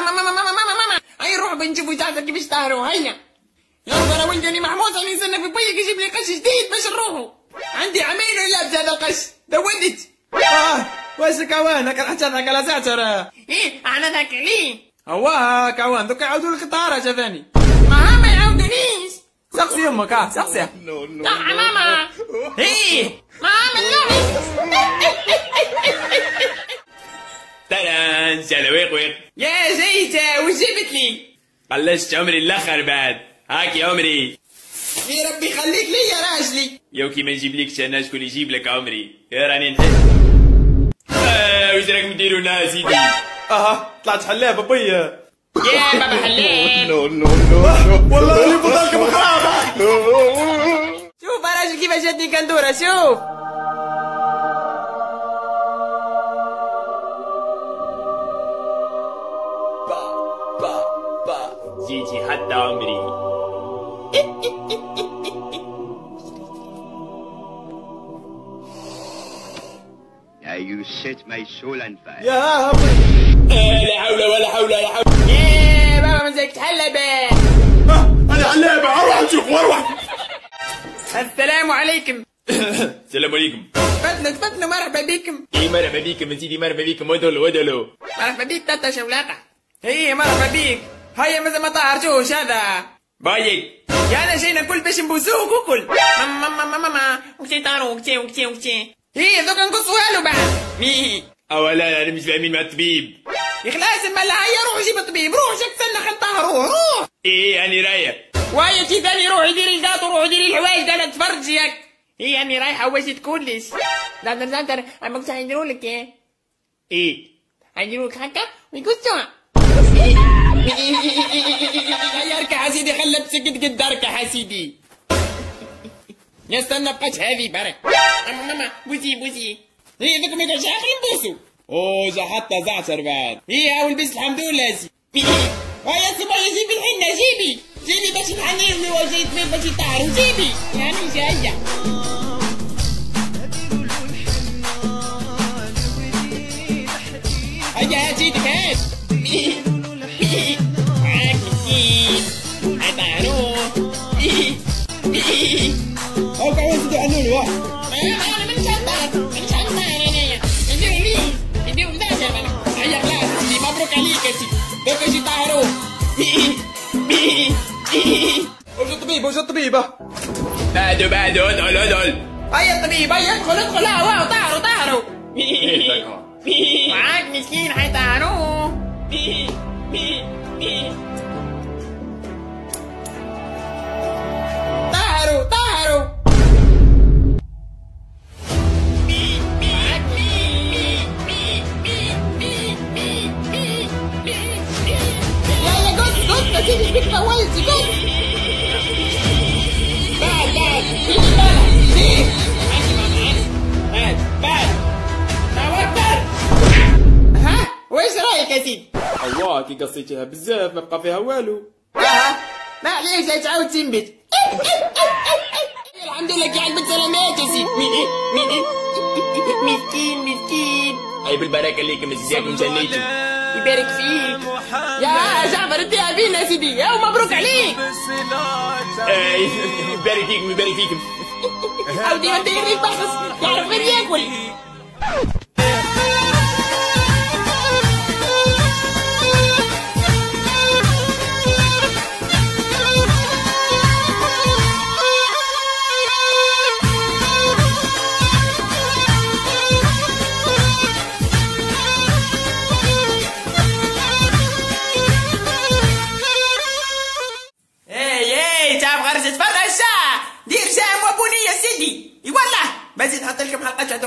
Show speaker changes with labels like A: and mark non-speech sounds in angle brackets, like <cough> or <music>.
A: ماما ماما ماما ماما ماما هيا نروح بنشوفوا جعفر كيفاش طاهروا هيا. يلا أنا ولدي أنا محمود راني نستنى في بيك يجيب لي قش جديد باش نروحوا. عندي عامين ولابس هذا القش. دولت
B: آه واش كوان راح تضحك على زعتر
A: إيه أنا ذاك عليه
B: هو كوان دوك يعاودوا لك الطهارة شافاني.
A: ما ما يعاودونيش.
B: سقسي أمك آه سقسي.
A: لا ماما
B: إيه.
A: ماما لا
C: ترى سلويق ويق
A: يا زيتة وش جبت لي.
C: قلشت عمري الأخر بعد. هاك يا عمري.
A: يا ربي خليك لي يا راجلي.
C: يوكي ما نجيب لكش أنا شكون يجيب لك عمري. يا راني نحس آه وش راكم ديروا لنا يا سيدي؟
B: آه طلعت حلابة بي
A: يا بابا حليب <laughs>
B: والله اللي بطلكم خرابة
A: شوف يا راجل كيفاش جاتني كندورة شوف.
C: با جيتي حتى عمري.
D: Now you set my soul on fire.
B: يا
C: لا حول ولا حول ولا حول.
A: يا بابا من زيك تحلبة
B: أنا حلابة أروح نشوف وأروح
A: السلام عليكم. <coughs>
C: السلام عليكم.
A: تفضلوا تفضلوا مرحبا بكم.
C: اي مرحبا بيكم يا سيدي مرحبا بيكم ودلوا ودلوا
A: مرحبا بيك تاتا شولاقة هي مرحبا بيك. هيا ماذا ما طهرتوش هذا.
C: بايك
A: يا أنا جاي ناكل باش نبوسوك وكل. ماما ماما ماما وكتي طارو وكتي وكتي وكتي هي دوك نقصوها له بعد. مي.
C: اولا أنا مش فاهمين مع الطبيب.
A: يا خلاص ما لا هيا روح جيب الطبيب روح جاك تسنى خل طهروه روح
C: إيه يعني رايح.
A: وهي تي ثاني روح ديري القاط وروح ديري الحوايج أنا تفرج ياك. هي اني رايحه واش تكلش لا لا لا لا اما كنت حيديروا لك إيه.
C: إيه.
A: حيديروا لك هكا ويقصوها اركع يا سيدي خلى بسكت قد اركع يا سيدي يا استنى بقاش هذه برك. ماما ماما بوسي بوسي. هي ذوك ما يقعدش عاقل نبوسو
B: أوه جا حتى زعتر بعد.
A: هي أول بس الحمد لله يا سيدي هيا صبايا جيبي الحنه جيبي. جيبي باش تحنين لي وجيت باش يطهروا جيبي. يعني جاية.
B: وش الطبيب وش الطبيب.
C: بعدوا بعدوا ادعوا ادعوا
A: هيا الطبيب هيا ادخل ادخل. ها واو طهروا طهروا
C: إيه،
A: معاك مسكين حيطهروه الله
B: كي قصيتيها بزاف ما بقى فيها والو.
A: آه معليش هاي تعاود تنبت الحمد لله قاعد بالسلامات يا سيدي. مسكين مسكين.
C: أي بالبركة ليكم ازيكم جنيتوا
A: يبارك فيك. يا جعفر بينا يا سيدي. يا ومبروك عليك.
C: يبارك فيكم يبارك فيكم
A: عاودي ما تدير يبخص يعرف غير ياكل. مزيد حتى لكم حلقات عند